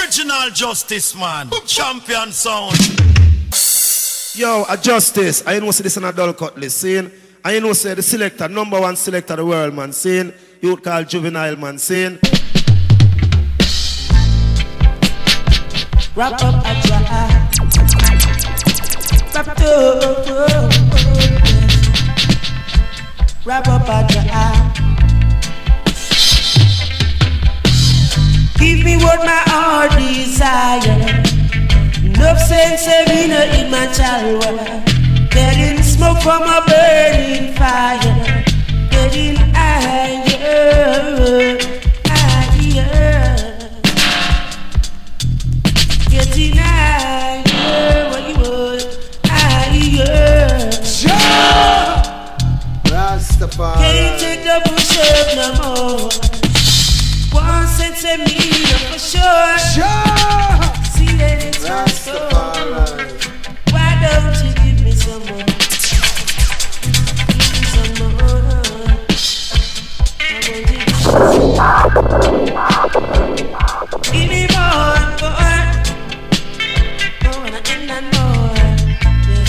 Original Justice Man, champion sound. Yo, a justice. I know say this an adult cutlass, saying. I know say the selector, number one selector of the world, man, saying. You would call juvenile, man, saying. Wrap up a jar. Wrap up, wrap up a jar. Give me what my heart desire. Enough sense in in my chalwa. Getting smoke from a burning fire. Getting higher, higher. Getting higher, what you want, higher. Rastafari. Can't take the push up no more. Sense of me for sure. Sure. See that it's my soul. Why don't you give me some more? Give me some more. I want you. Give me more, more. And and and more. Yeah.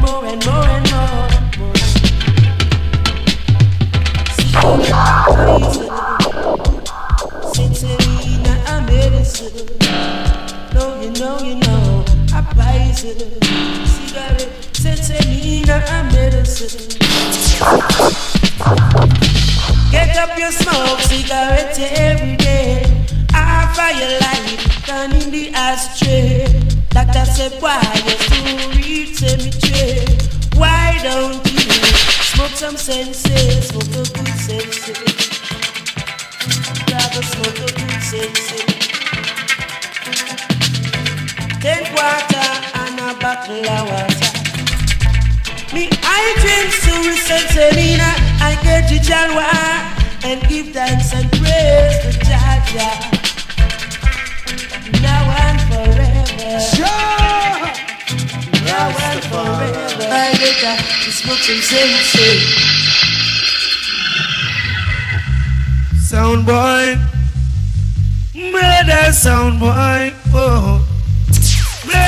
More and more and more. more. Sincerina, No, you know, you know, I price it. Cigarette, Sincerina, I'm medicine. Get up your smoke, cigarette every day. I fire light, down in the ashtray. Doctor said, why you still read cemetery? Why don't you smoke some senses, smoke a good senses? Grab a smoke a good senses. Take water and a bottle of water. Me, I drink suicide semina, I get you jalwa and give thanks and praise to Jaja. Now and forever. Sure. Now and forever. I that to smoke some sense. Sound boy. Murder sound boy. Oh.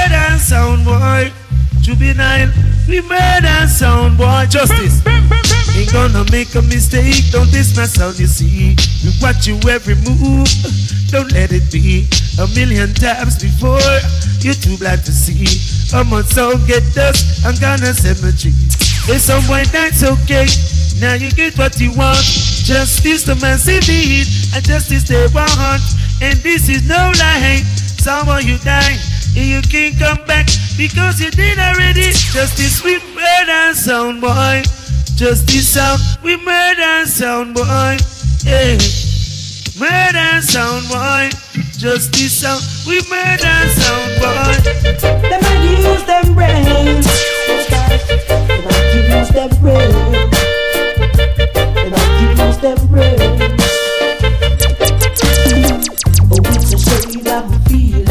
Murder sound boy. Juvenile. We murder sound boy. Justice. Ain't gonna make a mistake. Don't diss my sound, you see. We watch you every move. Don't let it be a million times before. You're too blind to see. I'm on sound get dust. I'm gonna cemetery. If some boy that's okay. Now you get what you want. Justice the massive need. And justice they want. And this is no lie. Someone you die. You can't come back because you did already. Justice we murder sound boy. Justice sound we murder sound boy. Yeah. Murder sound boy. Justice sound we murder sound boy. Them a use them brains. Them a use them brains. Them a use them brains. Oh, it's a shame I'm feeling.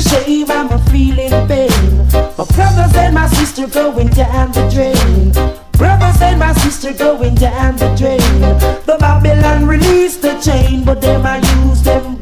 A shame I'm feeling pain. My brothers and my sister going down the drain. Brothers and my sister going down the drain. The Babylon released the chain, but them I use them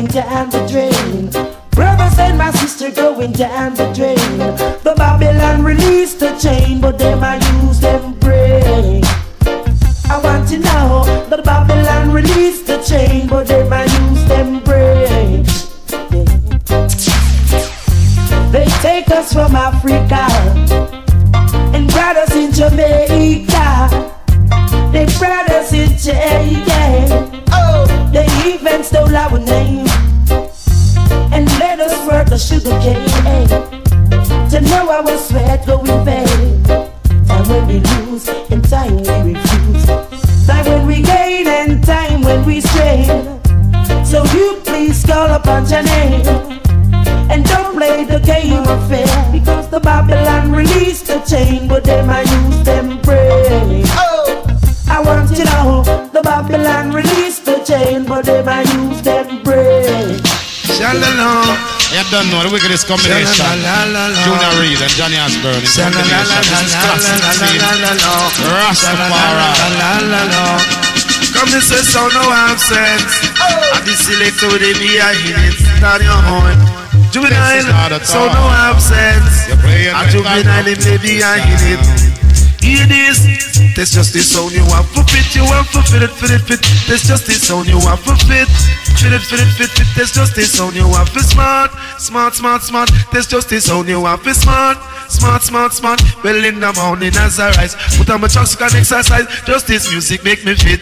going down the drain. Brothers and my sister going down the drain. The Babylon released the chain, but them I use them brain. I want to know that the Babylon released the chain, but them I use them brain. They take us from Africa and brought us in Jamaica. They brought us in Jamaica. Oh, they even stole our name sugar cane. Eh. To know our sweat going vain. Time when we lose and time we refuse. Time when we gain and time when we strain. So you please call upon your name and don't play the game of fair because the Babylon released the chain, but them I use them brain. Oh. I want you know the Babylon released the chain, but them I use them brain. Shalala. You don't know the wickedest combination. Junior Reid and Johnny in combination. This is classic. Rastafari. Come and say so no absence. And the selector with the behind it. Start your horn. Juvenile, so no absence. And juvenile, they behind it. Hear this. That's just the sound you want for fit. You want for fit it, fit it, fit. That's just the sound you want for fit. Fit fit fit fit. Philip, there's justice on you have smart, smart, smart, smart. There's justice on you have smart, smart, smart, smart. Well in the morning as I rise, put on my chucks, can exercise. Justice music make me fit.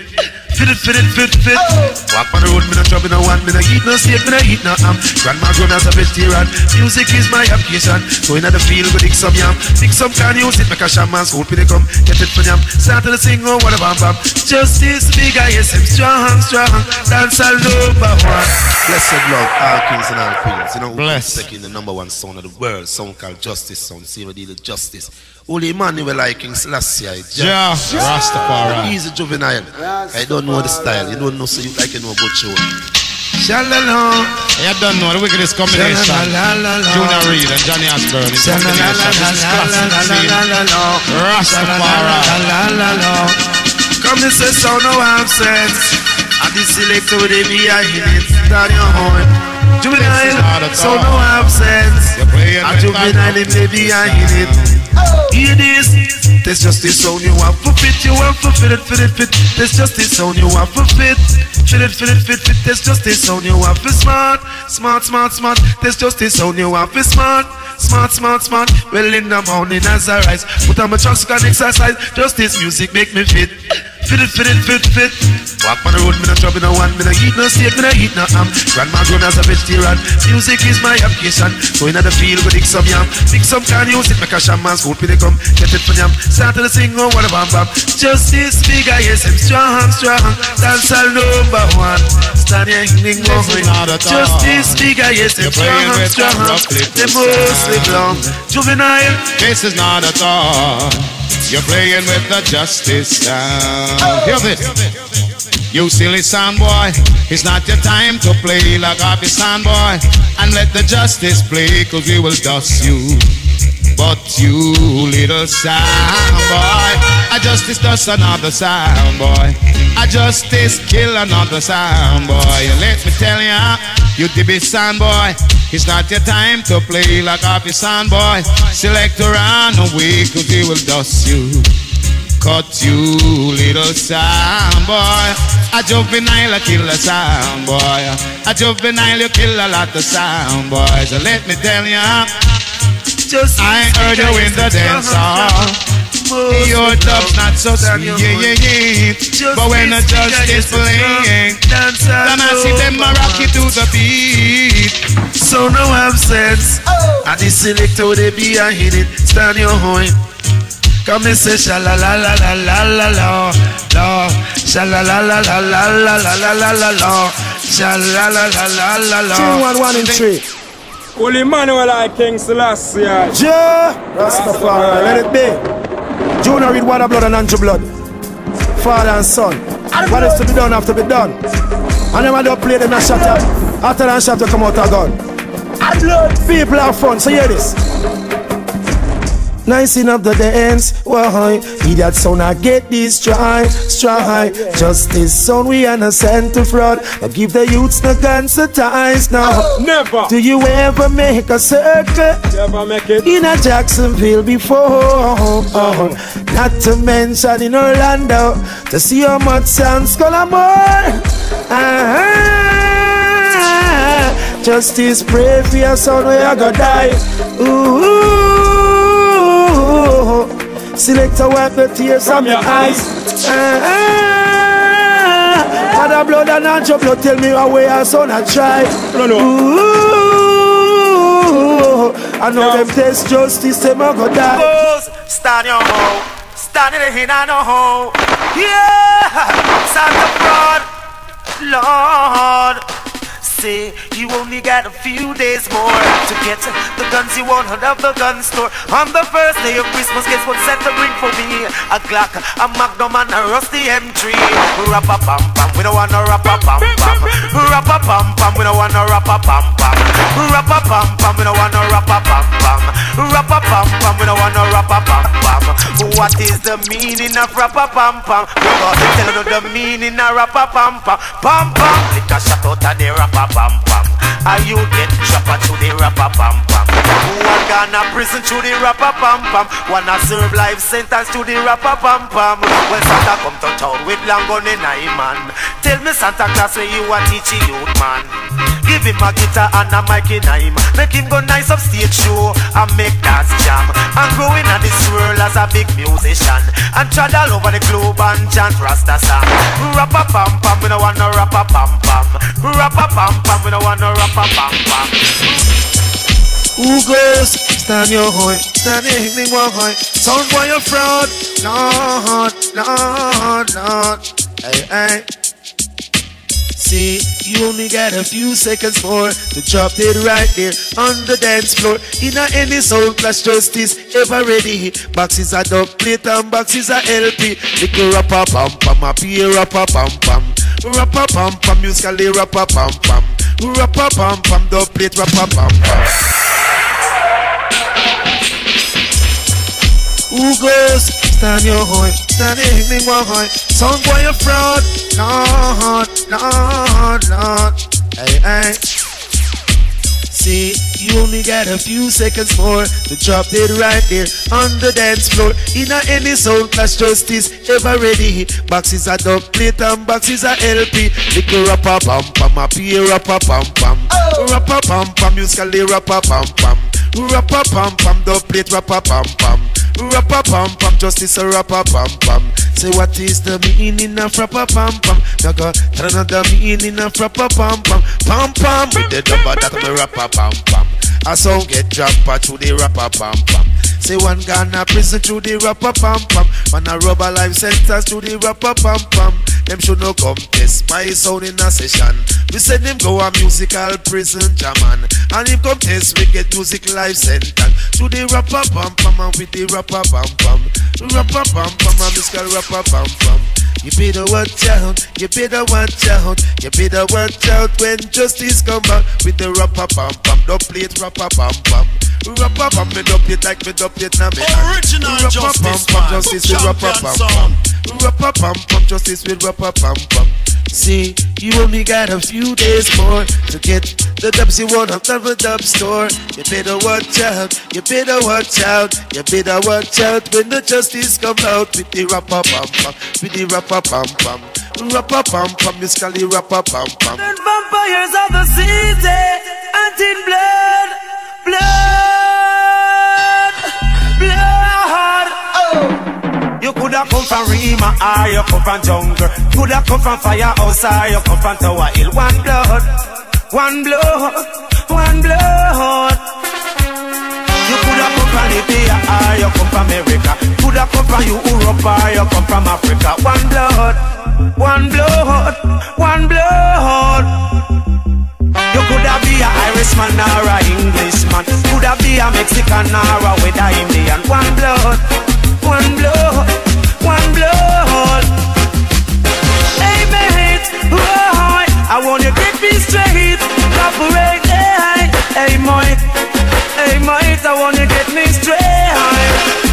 Fit it, fit it, fit, fit. Oh. Walk on the road, me no trouble, no one, me no eat no steak, me no eat no ham. Grandma grown as a vegetarian. Music is my application. So in the field, we dig some yam. Dig some can use it, make a shaman, school, they come. Get it for yam. Start to sing, oh, what a bam bam. Justice, big I yes, I'm strong, strong. Dance all number one. Blessed love, all kings and all queens. You know, Bless. taking the number one song of the world, song called Justice Sound. See what did the justice. Only Emmanuel like King Selassie. Yeah, Rastafari. He's a juvenile. I don't know the style. You don't know, so you like you know about show. Shalala. You don't know the wickedest combination. Junior Reid and Johnny Osbourne. This is classic. Rastafari. Come and say so no absence. And the selector with the behind it. Start your horn. Juvenile, so no absence. And juvenile, they behind it. Hear this. Just the sound you want for fit. You want for fit it, fit it, fit. That's just the sound you want for fit. Fit it, fit it, fit, fit. That's just the sound you want for smart. Smart, smart, smart. That's just the sound you want for smart. Smart, smart, smart. Well in the morning as I rise. Put on my chucks, can exercise. Just this music make me fit. Fit it, fit it, fit, fit. Walk on the road, me no trouble, no one. Me no eat no steak, me no eat no ham. Grandma grown as a vegetarian. Music is my application. So in the field, go dig some yam. Dig some can use it, make a shaman school, they come. Get it for yam. Start to sing, oh, what a bam bam. Justice, big I yes, I'm strong, strong. Dance all number one. Stand here, hinging, going. Justice, big I yes, I'm strong, strong. The most live long. Juvenile. This is not a thought. You're playing with the justice sound. Oh. Hear this. You silly sound boy, it's not your time to play like a sound boy. And let the justice play, cause we will dust you. But you little sound boy, a justice does another sound boy. A justice kill another sound boy. Let me tell ya, you DB sound boy, it's not your time to play like a sound boy. Select around cause we will dust you. Cut you, little sound boy. A juvenile, a kill a sound boy. A juvenile, you kill a lot of sound boys. So let me tell ya, Just I heard you in the dance hall. Your dub's not so sweet, yeah, yeah, yeah. But when the justice playing, then I see them a rock it to the beat. So no absence. And the selector they be a hit it. Stand your horn. Come and say shala la la la la la la la shala la la la la la la la la la la shala la la la la la. Two, one, one, and three. Holy Emmanuel like King Selassie. Ja, Rastafari, let it be. Junior Reid water blood and Andrew blood. Father and son. What is to be done have to be done. And them I don't play them and shut up. After that shut up come out a gun. People have fun, so hear this. Nicing up the dance, why? Idiot sound I get this try, try. Justice sound we innocent to fraud. I give the youths the guns to ties now. Never. Do you ever make a circle? Never make it. in a Jacksonville before. Not to mention in Orlando to see how much sounds gonna more. Ah, justice pray for your son where I go die. Ooh, selector wipe the tears from your eyes. Ah, Father blood and Anjo blood tell me how your son I try. No, no. Ooh, I know them taste justice, them a go die. Stand your hoe, stand in the hin and no hoe. Yeah, stand the fraud, Lord. Say you only got a few days more to get the guns you want out of the gun store. On the first day of Christmas, guess what's set to bring for me? A Glock, a Magnum, and a rusty M3. Rappa pam pam, we don't want no rappa pam pam. Rappa pam pam, we don't want no rappa pam pam. Rappa pam pam, we don't want no rappa pam pam. Rappa pam pam, we don't want no rappa pam pam. What is the meaning of rappa pam pam? Because tell you the meaning of rappa pam pam. Pam pam, lick a shot out of the rappa pam pam. Are you get chopper to the rappa pam pam? One gonna prison to the rappa pam pam. One a serve life sentence to the rappa pam pam. When Santa come to town with long gun in man, tell me Santa Claus where you a teach youth man. Give him a guitar and a mic in him. Make him go nice up stage show and make dance jam. And growing in this world as a big musician. And trad all over the globe and chant Rasta song. Rappa pam pam, we don't want no rappa pam pam. Rappa pam pam, we don't want no rappa pam pam. Who goes? Stand your hoy, stand your hickling one hoy. Sound boy you fraud. Lord, Lord, Lord. Hey, hey. See, you only got a few seconds more to drop it right there on the dance floor. In a any soul class justice ever ready. Boxes are dub plate and boxes are LP. Little rapper pam pam, a peer rapper pam pam. Rapper pam pam, musically rapper pam pam. Rapper pam pam, dub plate rapper pam pam. Goes? Stand your hoy, stand hickling one hoy. Sound boy you fraud. Lord, Lord, Lord. Hey, hey. See, you only got a few seconds more to drop it right there on the dance floor. In any sound class justice ever ready. Boxes are dub plate and boxes are LP. Little rapper pam pam, a peer rapper pam pam. Rapper pam pam, musically rapper pam pam. Rapper pam pam, dub plate rapper pam pam. Rapper pam pam, justice a rapper pam pam. Say what is the meaning of rapper pam pam? Tell another meaning of rapper pam pam. Pam pam, with the number that me rapper pam pam. A song get dropped to the rapper pam pam. Say one Ghana prison to the rapper pam pam. Man a rubber life sentence to the rapper pam pam. Them should no come test my sound in a session. We send him go a musical prison jaman. And him come test we get music life sentence. To the rapper pam pam and with the rapper pam pam. Rapper pam pam and musical rapper pam pam. You better watch out, you better watch out, you better watch out when justice come back with the rapper pam pam, play it rapper pam pam. Rapper pam, me dub it like me dub it now me. Original Rapper justice, pam pam, justice with rapper pam pam. Rapper pam pam, justice with rapper pam pam. See, you only got a few days more to get the dubs you want out of the dub store. You better watch out, you better watch out, you better watch out when the justice come out with the rapper pam pam, with the rapper pam pam. Rapper pam pam, musically rapper pam pam. And vampires of the season, and in blood, blood, You coulda come from Rema, or you come from jungle. Coulda come from firehouse, or ah, you come from Tower Hill. One blood, one blood, one blood. You coulda come from Libya, or you come from America. Coulda come from Europe, or you come from Africa. One blood, one blood, one blood. You coulda be a Irishman or a Englishman. Coulda be a Mexican or a Indian. One blood, one blood, one blood. Hey mate, boy, I want you get me straight. Cooperate, hey, hey mate, hey mate, I want you get me straight.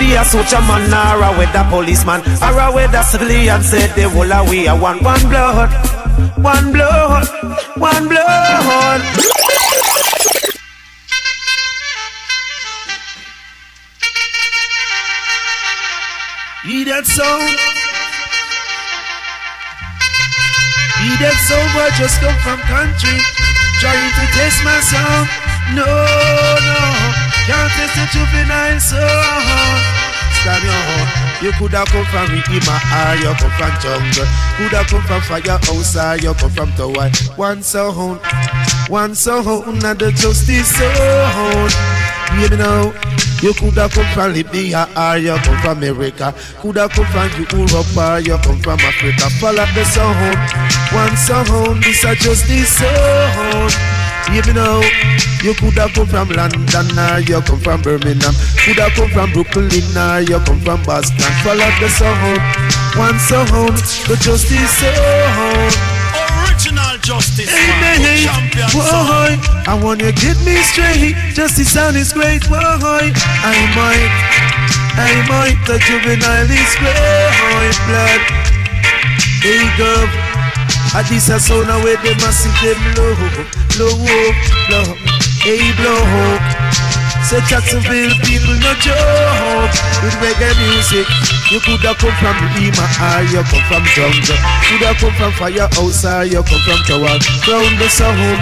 Be a soldier man or a weather policeman or a weather civilian. Said the whole of we are one, one blood, one blood, one blood. Hear that sound? Hear that sound, boy, just come from country. Trying to test my sound. No, no, can't test the juvenile sound. You coulda come from Rema or ah, you come from jungle. Coulda come from firehouse or you come from tower. One sound, one sound, not the justice sound. Hear me now. You coulda come from Libya or you come from America. Coulda come from Europe or you come from Africa. Follow the sound, one sound. This a justice sound. Hear me now. You coulda come from London or you come from Birmingham. Coulda come from Brooklyn or you come from Boston. Follow the sound, one sound. The justice sound. Original justice, Hey, man. hey, Champion whoa. I want you get me straight. Justice sound is great. Whoa, I might, I might. The juvenile is great. Blood, hey, girl. At this a sound away the massive them low, low, low, hey, blow. So Jacksonville people no joke with reggae music. You coulda come from Lima or you come from jungle. Coulda come from firehouse or you come from tower. Round the sound,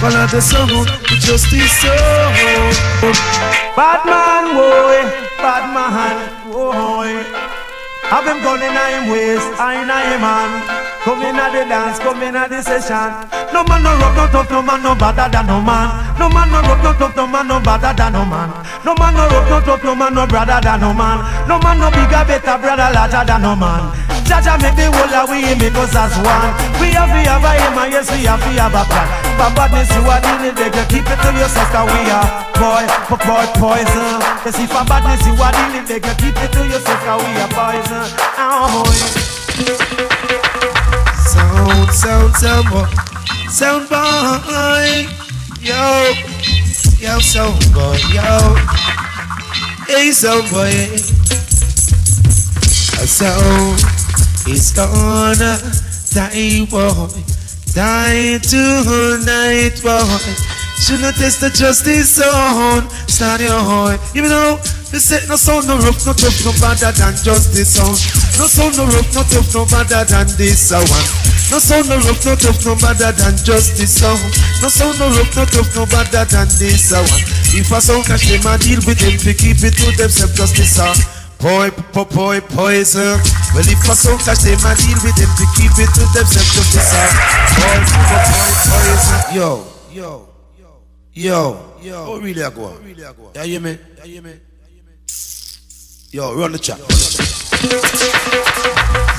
follow the sound, the justice sound. Bad man, boy, bad man, boy. Have him gun in him waist, I in him man. Come in at the dance, come in at the session. No man no rough, no tough, no man no better than no man. No man no rough, no tough, no man no better than no man. No man no rough, no tough, no man no brother than no man. No man no bigger, better brother, larger than no man. Jaja make the whole of we make us as one. We have we have a aim and yes we have we have a plan. For badness you are dealing with, you keep it to yourself 'cause we are boy, for boy poison. You see for badness you are dealing with, you keep it to yourself 'cause we are poison. Oh, Sound, sound, sound boy, sound boy, yo, yo, sound boy, yo, hey, sound boy, a sound is gonna die, boy, die tonight, boy. Shouldn't test the justice sound, start your horn, you know. This ain't no sound, no rough, no tough, no better than justice sound. No sound, no rough, no tough, no better than this one. No sound, no rough, no tough, no better than justice sound. No sound, no rough, no tough, no better than this one. If a sound cash them a deal with them, to keep it to themselves, justice sound. Boy, boy, boy, poison. Well, if a sound cash them a deal with them, to keep it to themselves, justice sound. Boy, boy, boy, poison. Yo, yo, yo, yo. Oh, really, I go on. Yeah, you me? Yeah, you me? Yo, run the chat.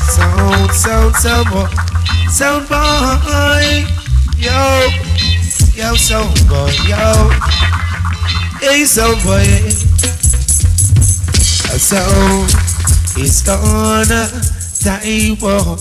Sound, sound, sound sound boy, yo, yo, sound boy, yo, hey, sound boy, a sound is gonna die, boy,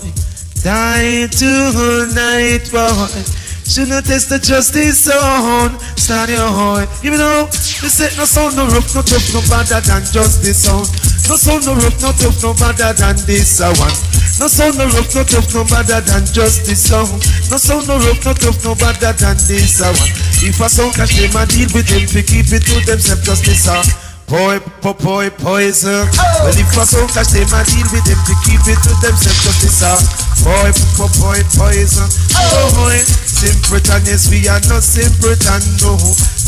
die tonight, boy. Shouldn't test the justice sound. Start your horn. You know, this ain't no sound, no rough, no tough, no better than justice sound. No sound, no rough, no tough, no better than this one. No sound, no rough, no tough, no better than justice sound. No sound, no rough, no tough, no better than this a one. If a sound cash them a deal with them, to keep it to themselves, just this oh. sound. Boy, boy, boy, poison. Well, if a sound cash them a deal with them, to keep it to themselves, just this sound. Boy, boy, boy, poison. Oh, boy. Simpleton, yes, we are no simpleton, no.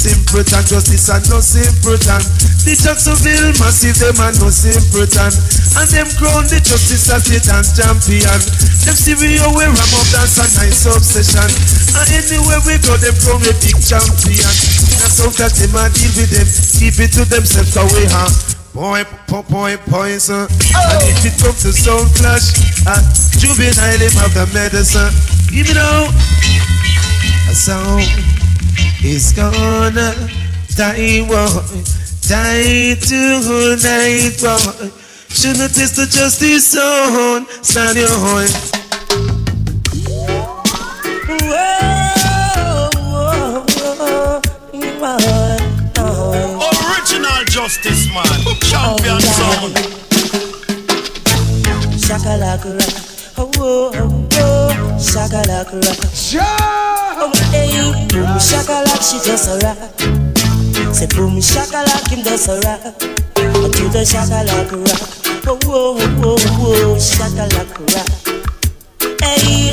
Simpleton, justice and no simpleton. The Jacksonville massive, them are no simpleton. And them crown the justice as the dance champion. Them see we ram up dance a nice obsession. And anywhere we go, them crown a big champion. That's how that them a deal with them. Keep it to themselves away, huh? Boy, boy, boy, poison. And if it comes to sound clash, uh, juvenile, him have the medicine. Give it out. A sound is gonna die, boy. Die tonight, boy. Shouldn't test the justice sound. Stand your horn. Original justice, man. Champion son. Shakalaka rock. Oh, oh, oh, oh. Shakalaka rock. Oh, hey, boom, shakalak, she just a rock. Say boom, shakalak, him just a rock. Oh, to the shakalaka rock. Oh, oh, oh, oh, shakalaka rock. Hey,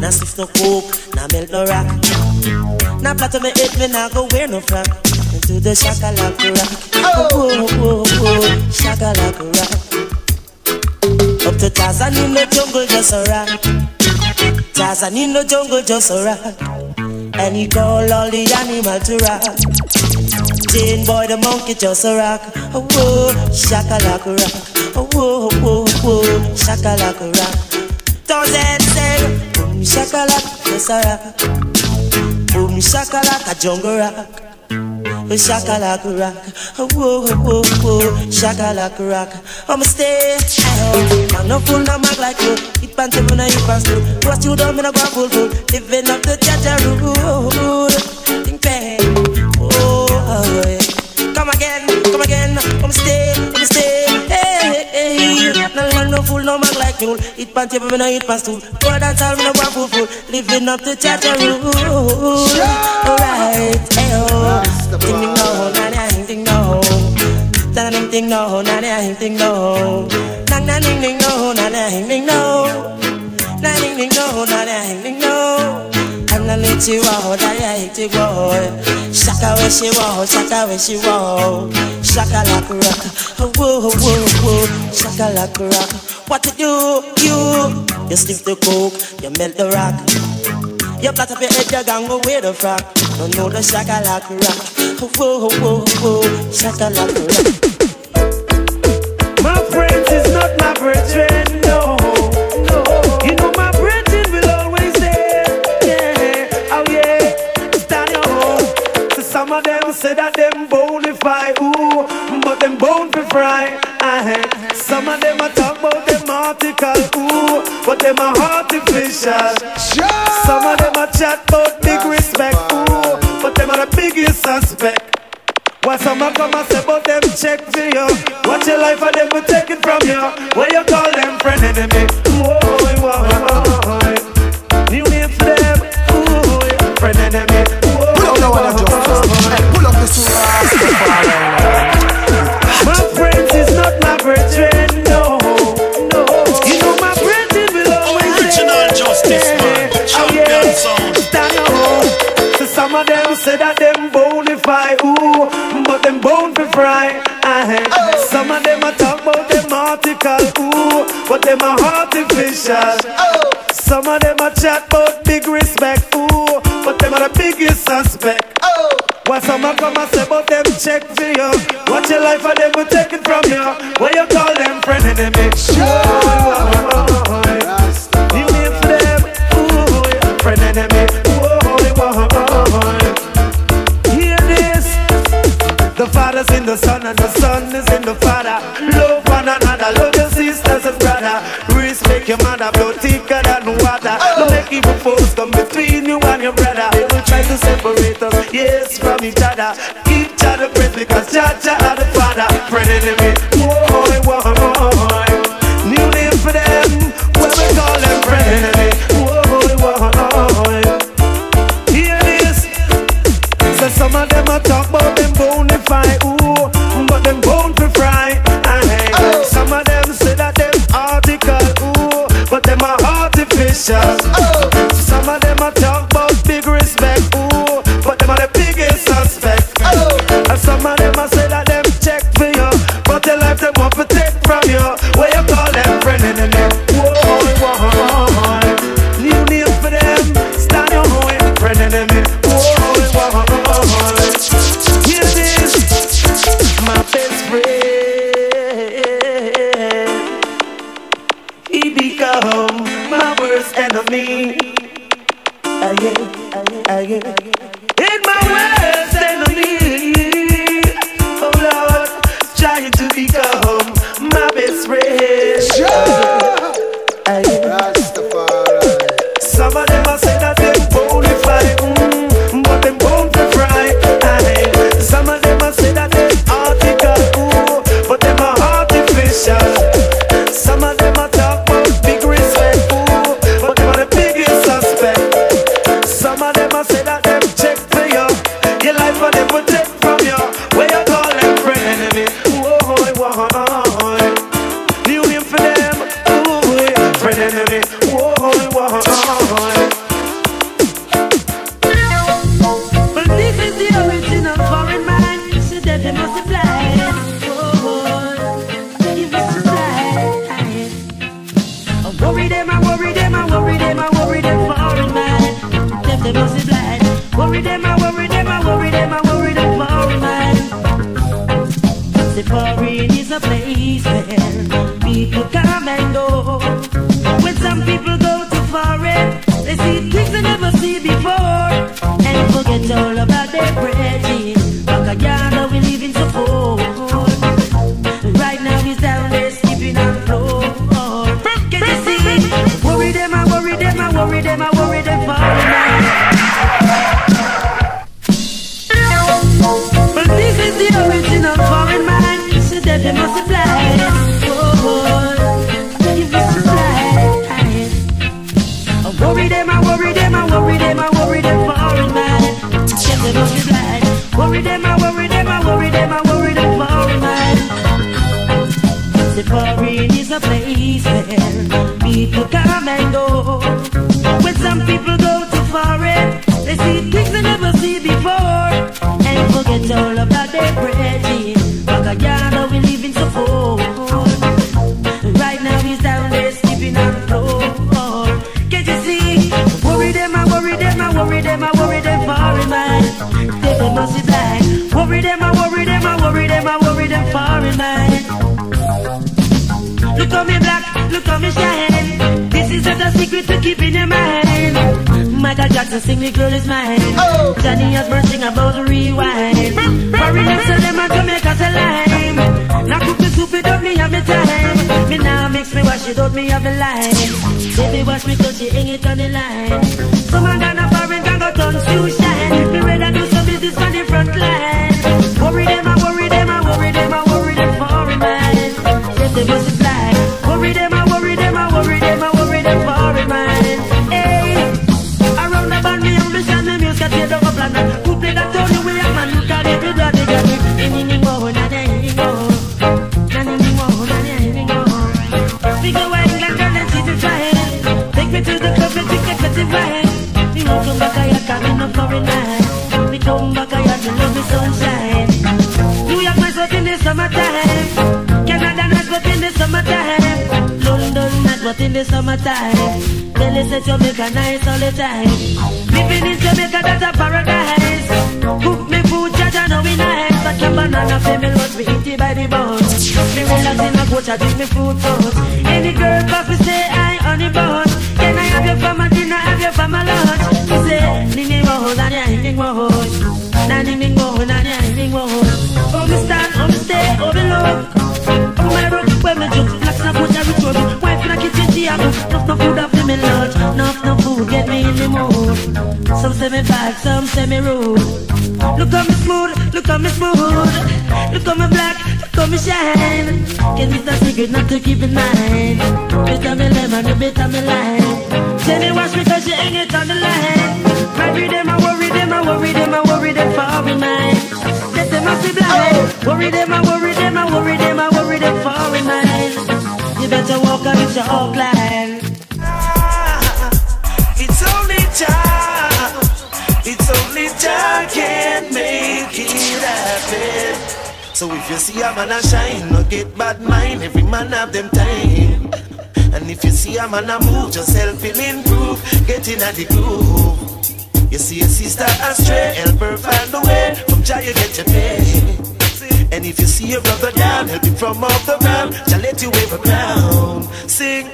now sniff no coke, now melt no rock. Now platter me head, me now go wear no frock. Into the shakalaka rock. Oh, oh, oh, oh, shakalaka rock. Up to Tarzan in the jungle just a rock. Tarzan in the jungle just a rock. And he call all the animal to rock. Jane boy the monkey just a rock. Oh whoa, shakalaka rock. Oh whoa, whoa, whoa, shakalaka rock. Tarzan said, boom shakalaka just a rock. Boom shakalaka jungle rock. Shakalaka rock, oh, whoa, oh, whoa, whoa, shakalaka rock. I'ma stay I'm no fool, no mag like you. It pants when I eat pants too. What you done, me no go full full. Living up the Jaja road. Think bad, oh, oh, yeah. Come again, come again. I'ma stay, I'ma stay. No fool, no mag like you. Eat pants when I eat pants too. Go dance all, me no go full full. Living up the Jaja road. Alright, hey, oh. Ding ding no, na na ding ding no. Na ding ding no, na na ding no. Na na ding ding no, na na ding no. Na ding no, na na ding ding no. And I let you walk, I let you go. Shaka where she walk, shaka where she walk. Shaka like rock, whoa whoa whoa. Shaka like rock. What to do, you? You sniff the coke, you melt the rock. You flat up your head, you gang away the frack. Don't know the shakalaka rock. Whoa, whoa, whoa, shakalaka rock. My friends is not my brethren, no, some of them say that them bonify, ooh, but them bone for fry. Uh-huh. Some of them a but them a artificial. Some of them a chat about big respect, ooh, but them are the biggest suspect. Why some a come and say about them check for you Watch your life and them will take it from you What you call them friend enemy? Whoa, whoa, whoa New name for them? Ooh, friend enemy. Pull up the one of justice. Hey, pull up the My of them say that them bonify, ooh, but them bone for fry. Uh-huh. Some of them a talk about them article, ooh, but them a artificial. Some of them a chat about big respect, ooh, but them are the biggest suspect. Why some a come and say about them check for you Watch your life and them will take it from you What you call them friend enemy You name for them Ooh, friend enemy Hear this. The father's in the son and the son is in the father. Love one another, love your sisters and brother. Respect your mother, blood thicker than water. Don't make evil foes come between you and your brother. They will try to separate us, yes, from each other. Each other praise because Jah are the father. Friend enemy, boy, boy, New name for them, what we call them. Friend enemy talk about them bonify, they see things they never see before. And forget all about their brethren. Worry them, I worry them, I worry them, I worry them foreign man. Look how me black, look how me shine. This is just a secret to keep in your mind. Michael Jackson sing the girl is mine. Oh. Johnny Osbourne sing about the rewind. Foreigners tell them I Jamaica say lime. Now cook me soup it me have me time. Me now mix me wash it out, me have me line. Baby wash me cause she hang it on the line. Some man gonna foreign can go turn to shine. Me ready do business on the front line. Worry them, I worry them, I worry them, I worry them foreign man. Yes, they must fly. Worry them, I worry them, I worry them, I worry them foreign man. Hey, around the band me and stand the music tear down a plan. Who play that Tony William man? Look at it, you got it. We and. Take me to the club and take a cutting fine. Me won't come back, I can't no foreign man. But in the summertime. Delhi, say Jamaica, nice all the time. Living in Jamaica, that's a paradise. Cook me food, I know me nice. But your banana family must be eaten by the boat. Me relax in a coach, I drink me food first. Any girl coffee say I on the boat. Can I have your for my dinner, have your for my lunch? She say, ning ning mo, na ning ning mo. Na ning ning mo, na ning. Oh, me stand, oh, me stay, oh, me look. Oh, my rock, where me joke. Black snap, what I reach over. Wife in a she have no food after me lunch. Enough no food, get me in the mood. Some say me bad, some say me rude. Look how me smooth, look how me smooth. Look how me black, look how me shine. Can it's a secret not to keep in mind. Bitter me lemon, you bitter me lime. Tell me wash me cause you hang it on the line. Worry them, I worry them, I worry them, I worry them for me mind. Let them must be blind. Worry them, I worry them, I worry them, I worry them for me mind. Better walk out with your outline. It's only time. It's only time can make it happen. So if you see a man a shine, no get bad mind. Every man have them time. And if you see a man a move, yourself him improve. Get in at the groove. You see a sister astray, help her find the way. From Jah you get your pay. And if you see your brother down, help him from off the ground. Jah let you wave a crown. Sing.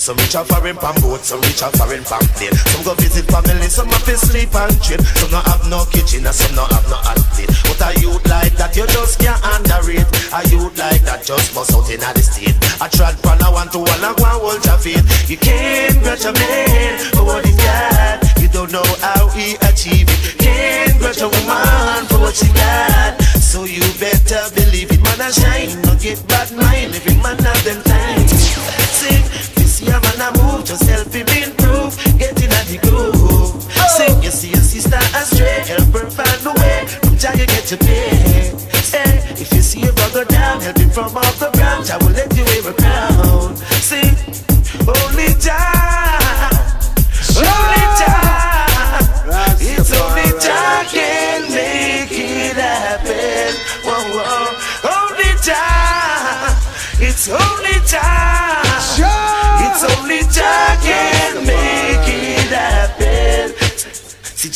Some reach a foreign pan boat, some reach a foreign pan plane. Some go visit family, some have to sleep and trade. Some no have no kitchen, and some no have no hot. But a youth like that, you just can't underrate. A youth like that just bust out in the state. I tried pan, I want to one and one hold your feet. You can't grudge a man for what he got. You don't know how he achieve it. Can't grudge a woman for what she got. So you better believe it, man. I shine, don't get bad mind. Every man have them time. Sing, you see a man a move, just help him improve. Get in at the groove. Sing, you see your sister astray, help her find the way. From Jah you get your pay. Hey, if you see your brother down, help him from off the ground. I will let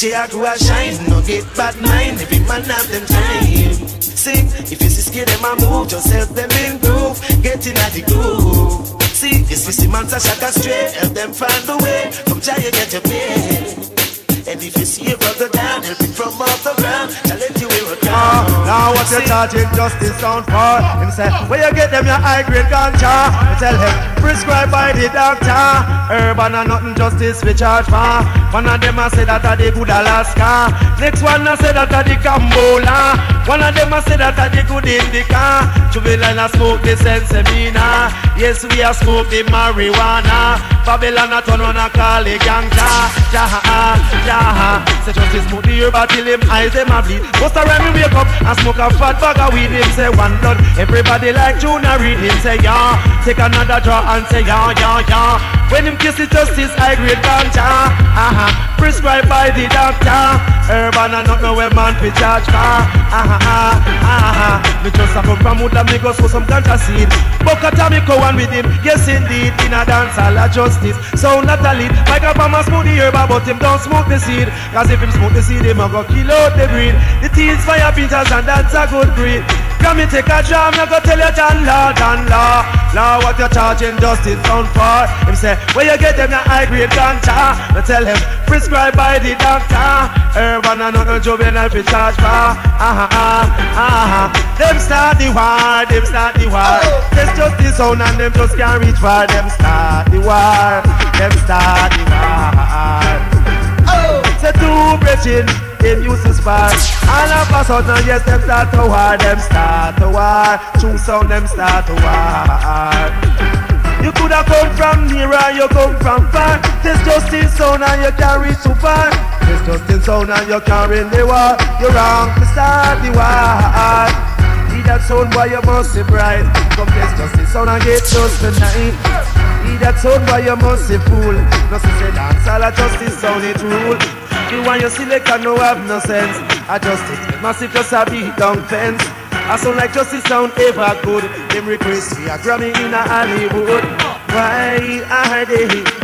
See Jah grew a shine, no get bad mind. Every man have them time. Sing, if you see scared them a move, just help them improve. Get in at the groove. See, if you see man a shaka straight, help them find the way. From Jah you get your pay. And if you see your brother down, help him from off the ground. Jah let you wear a ah, crown. Now what you charging justice sound for? Him say, where you get them your high grade ganja? Me tell him, prescribed by the doctor. Urban and nothing justice we charge for. One of them a say that a the good Alaska. Next one a say that a the Cambola. One of them a say that a the good Indica. Juvenile a smoke the Sensemina. Yes, we a smoke the marijuana. Babylon a turn on a call it gangsta. Jaha, jaha. Say justice smoke the herb till him eyes them a bleed. Bust a rhyme wake up and smoke a fat bag of weed. Him say one blood. Everybody like Junior Reid him say yeah. Take another draw and say yeah, yeah, yeah. When him kiss it justice, I grade ganja. Uh-huh. Prescribed by the doctor. Urban and not know where man fi charge for. Uh-huh, uh-huh, uh-huh. Me just a come from Woodland, me go sow some ganja seed. Bokata me go on with him, yes indeed. In a dance hall of justice, sound not a lead. My grandpa smoke the herb, but him don't smoke the seed. Cause if him smoke the seed, him a go kill out the breed. The teens fire painters and that's a good breed. Come me take a drum, me go tell you John Law, John Law. Law what you charging justice sound for. Him say, where you get them your high grade ganja? Me tell him, prescribed by the doctor. Urban and no juvenile fi charge for. Ah ah ah ah. Them start the war, them start the war. There's justice sound and them just can't reach far. Them start the war, them start the war. Say them used to spar All of out now, yes, them start to war Them start to war. True sound, them start to war. You coulda come from near and you come from far. There's justice sound and you can't too far. There's justice sound and you can't the war. You're wrong to start the war. Need that sound boy, you must be bright. Come test justice sound and get just tonight Need that sound boy, you must be fool. No say dance all of justice sound it rule you select and no have no sense. I justice massive just a beat down fence. I sound like justice sound ever good. Them request me a Grammy in a Hollywood. Why are they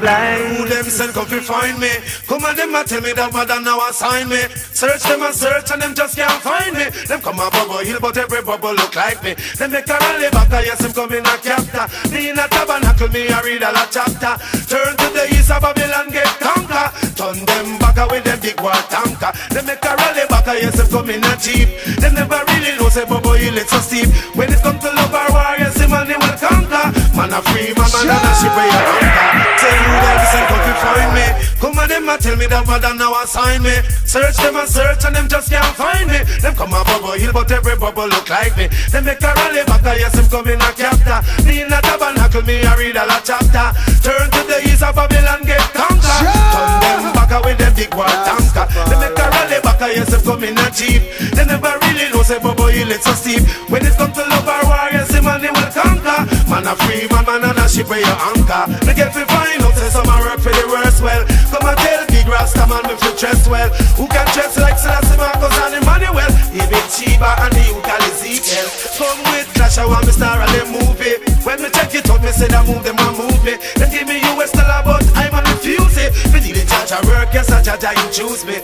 blind? Who them send come fi find me? Come on them a tell me that mother now assign me. Search them and search and them just can't find me. Them come a bubble hill but every bubble look like me. Them make a rally back a yes them come in a captor. Me in a tabernacle me a read a la chapter. Turn to the east of Babylon get conquer. Turn them back with them big war tanker. Them make a rally back a yes them come in a jeep. Them never really know say bubble hill it's so steep. When it come to love or war yes the man they will conquer. Man a free man man and a ship where you anchor. Tell you them send come to find me. Come on them a tell me that mother now assign me. Search them and search and them just can't find me. Them come a bubble hill but every bubble look like me. Them make a rally back a yes them come in a captor. Me in a tabernacle me a read a la chapter. Turn to the east of Babylon get conquer. Turn them back with them big war tanker. Them make a rally back a yes them come in a jeep. They never really know say bubble hill it's so steep. When it come to love or war yes the man they will conquer. Man a free man man and a ship where you anchor. They get to find out say some a work for the worst well. Come and tell big rasta man me fi dress well. Who can dress like Selassie Marcus and Emmanuel? Even Chiba and the Ukal Ezekiel. Come with Clash, I want me star and them movie. When me check it out, me say that move them and move me. Them give me US dollar, but I'm it. Me need in charge of work, yes, I judge, you choose me.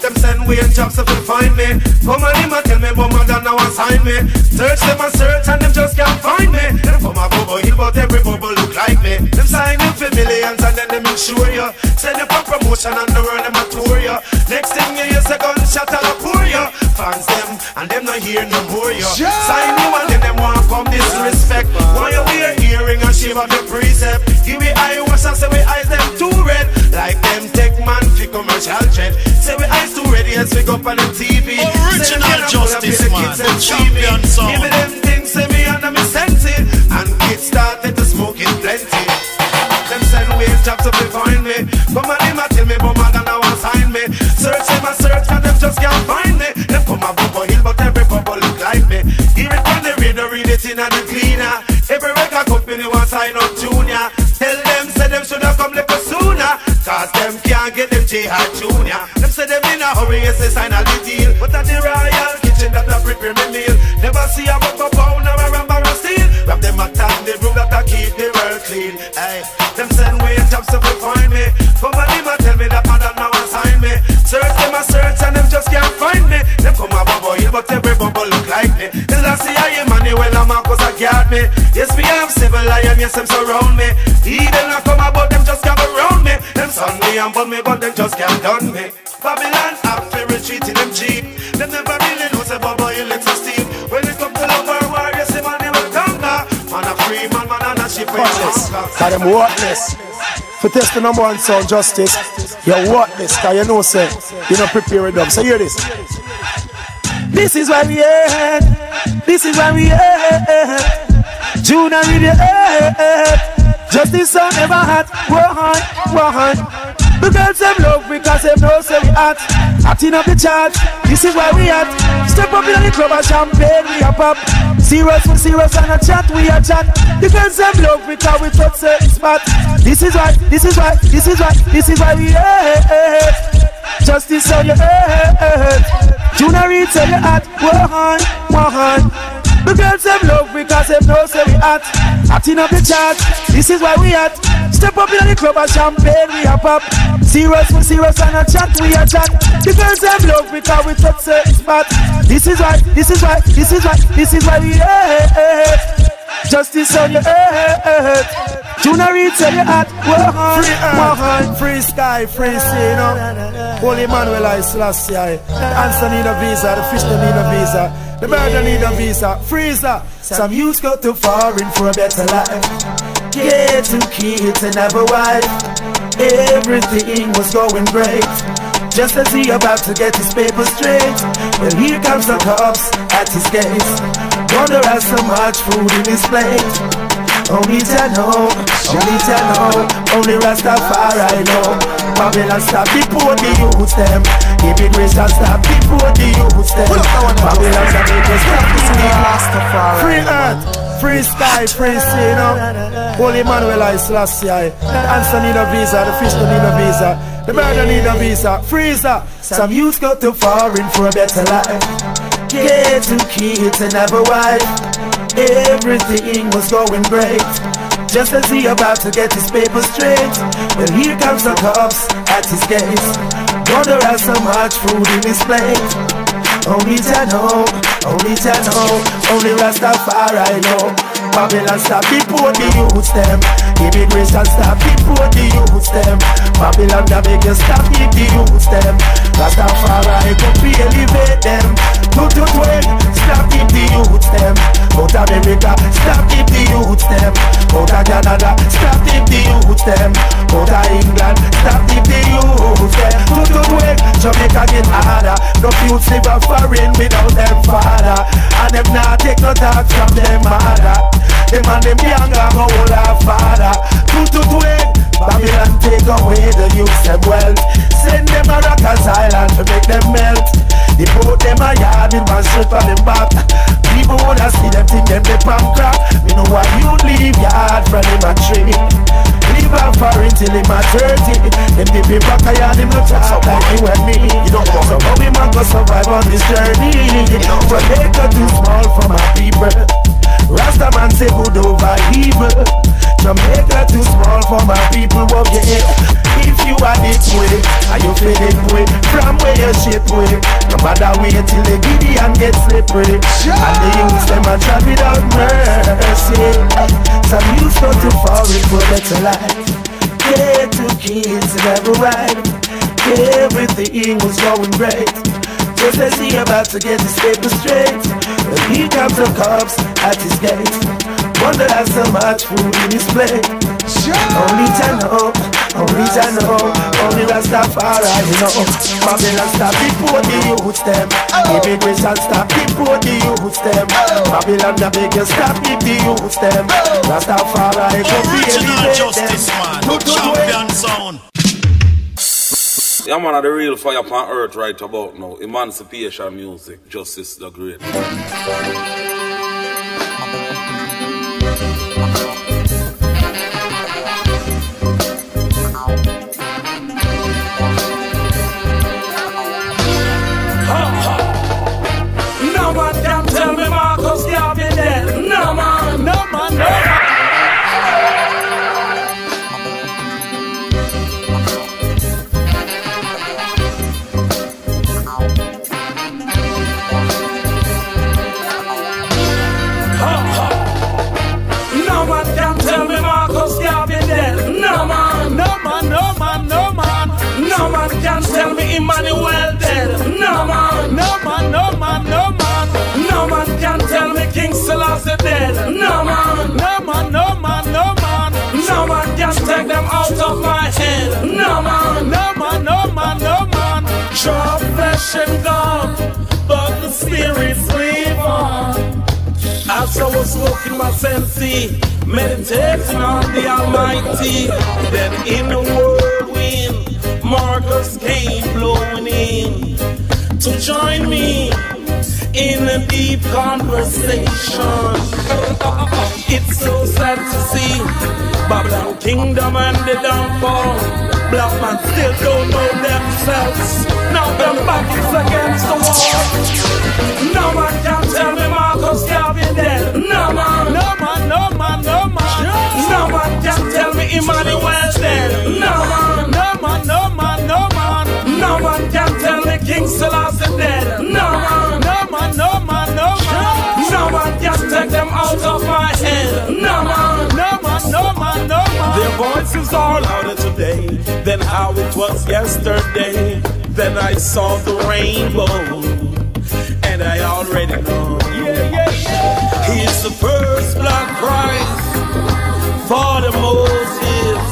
Them send way and jobs so to find me. Come on him tell me about mother now assign me. Search them and search and them just can't find me. Them come a bubble hill but every bubble look like me. Them sign you for millions and then them insure you. Send you for promotion and the world them a tour you. Next thing you hear say gunshot and a pour you. Fans them and them not hear no more you. Sign you and then them want come disrespect. Why you wear earring and shave off your precept? Give me eye wash and say we eyes them too red. Like them take man fi commercial jet. Say we eyes too red, yes we go up on the TV. Original justice, man. Champion song. Give me them things, say me under me senses. And kids started to smoke it plenty. Them send wage jobs to find me. Come on sign up junior. Tell them say them shoulda come little sooner. Cause them can't get them J.I. Junior. Them say them in a hurry, yes they sign a the deal. But at the royal kitchen that I prepare me meal. Never see a buck of pound or a rammer of steel. Grab them a tap the room that I keep the world clean. Hey, them send way jobs to find me. Come and tell me that mother now assign me. Search them a search and them just can't find me. Them come a bubble but every bubble look like me. Till I see I Emmanuel and Marcus a guard me. Yes we have civil lion, yes them surround me. Even I come about them just can't around me. Them son me and but me but them just can't done me. Babylon after retreating them cheap. Them never really know say hill it's so steep. When it come to love or war, yes Emmanuel conquer. Man a free man, man and a ship cutlass. Cause them worthless. For test the number one sound justice, you're worthless. Cause you know, say, you don't prepare with them. So hear this. This is why we at. This is why we at. June and with your Justice sound never had. One, one. The girls them love because them know say we hot. Acting up the chart, this is why we at. Step up in the club and champagne we a pop. Serious we serious and a chat we a chat. The girls them love because we touch certain spot. This is why, this is why, this is why, this is why we hate. Justice on your head. Junior Reid say you hot. One, one. The girls them love because them know say we hot. Acting up the chart, this is why we hot. Step up in the club and champagne we a pop. Serious we serious and a chat we a chat. The girls them love because we touch certain spot. This is why, this is why, this is why, this is why we hate. Justice on your head. Junior Reid say you hot. Free earth, free sky, free sea, you know. Holy Emmanuel I Selassie. The eh? answer need a visa, the fish don't need a visa. The murder need a visa, freezer. Some youths go to foreign for a better life. Get two kids and have a wife. Everything was going great. Just as he about to get his paper straight. Well, here comes the cops at his gate. Wonder has so much food in his plate. Only ten know, only ten know, only Rastafari know. Babylon stop poor, the youth them. Immigration stop poor, the youth them. Babylon stop stop the. Free earth, free sky, free sea, you know. Holy Emmanuel I Selassie. The answer need a visa, the fish don't need a visa. The murder need a visa, freezer. Some youths go to in for a better life. Get two kids and have a wife. Everything was going great. Just as he about to get his paper straight. Well here comes the cops at his gate. Wonder has so much food in his plate. Only know, only know. Only Rastafari know Babylon stop the poor, the youths them. Immigration stop the poor, the youths them. Babylon make you stop the youths them. Rastafari go be elevate them. Two to twelve, stop the youths them. Out America, stop the youths them. Out Canada, stop the youths them. Out England, stop the youths them. Two to twelve, Jamaica get harder. No youths live a foreign without them father. And them not take no talk from them mother them and them younger go hold our father. Two to twin Babylon take away the youth them wealth. Send them a Rikers Island to make them melt. Deport them a yard in one strip on them back. People wanna see them think them they pump crap Me know why you leave yard from them a tree. Leave a foreign till him a 30 Them dip him back a yard him no talk like you and me. You don't know So how we man go survive on this journey? But they got too small for my people Rasta man say good over evil. Jamaica too small for my people, walk your head. If you are this way, are you feeling way? From where you ship way, no matter wait till the giddy and get slippery. And the youths them a trap without mercy. Some youths go too far for better life. Get two kids never right. Everything was going great. Just as he about to get his paper straight he comes the cops at his gate Wonder has so much food in his plate. Only to know, only to know Only Rastafari, you know. Babylon stop poor, the youths them. Immigration stop poor, the youths them. Babylon the biggest stop the youths them. Rastafari, go be Original justice man, champion sound yeah, man, are the real fire upon earth right about now. Emancipation music, justice the great. No No man can tell me King Selassie dead. No man, no man, no man, no man. out of my head. No man, no man, no man, no man. Draw flesh and gone, but the spirit's live on. As I was walking my senses, meditating on the Almighty, then in the whirlwind, Marcus came blowing in to join me in a deep conversation. It's so sad to see Babylon kingdom and the downfall. Black man still don't know themselves. Now them back is against the wall. No man can tell me Marcus Garvey dead. No man, no man, no man, no man. No man can tell me Emmanuel dead. No man, no man, no man, no man. No man can tell me King Selassie dead. No man, no no man, no man. No man can take them out of my head. No man, no man, no man, no man. Their voices are louder today than how it was yesterday. Then I saw the rainbow, and I already know. Yeah, yeah, yeah. He's the first black Christ for the Moses,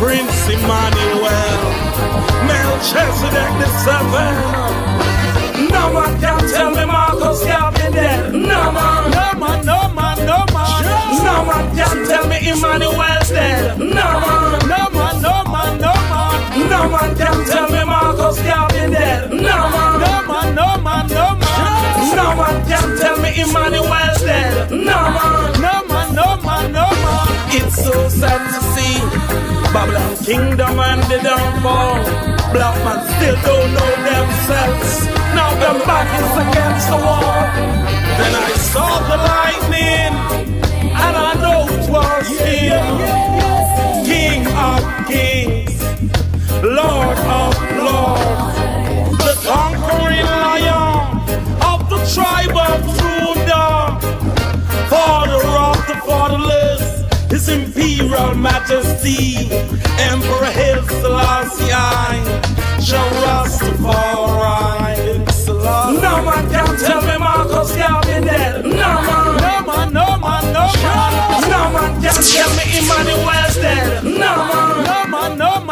Prince Emmanuel, Melchizedek the seven. No one can tell me Marcus Garvey dead. No man, no man, no man, no man. No man can tell me Emmanuel dead. No man, no man, no man, no man. No man can tell me Marcus Garvey dead. No man, no man, no man, no man. No man can tell me Emmanuel dead. No man, no man, no man, no man. It's so sad to see Babylon kingdom and the downfall. Black man still don't know themselves. Majesty, Emperor Haile Selassie, Jarastafari, Selassie. No man can tell me Marcus Garvey dead. No man, no man, no man, no man. No man can tell me Emmanuel dead. No man, no man, no man,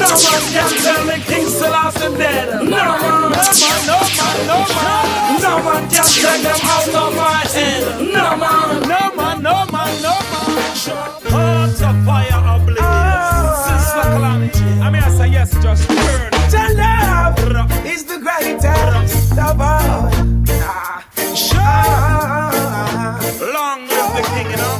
no man. Can tell me King Selassie dead. No man, no man, no man, no man. No man can take them out of my head. No man, no man, no man, no man. Hearts of fire ablaze. Sister Calamity. I mean, I say yes, just burn. Your love is the greatest of all. Ah, sure. Long live the king, you know.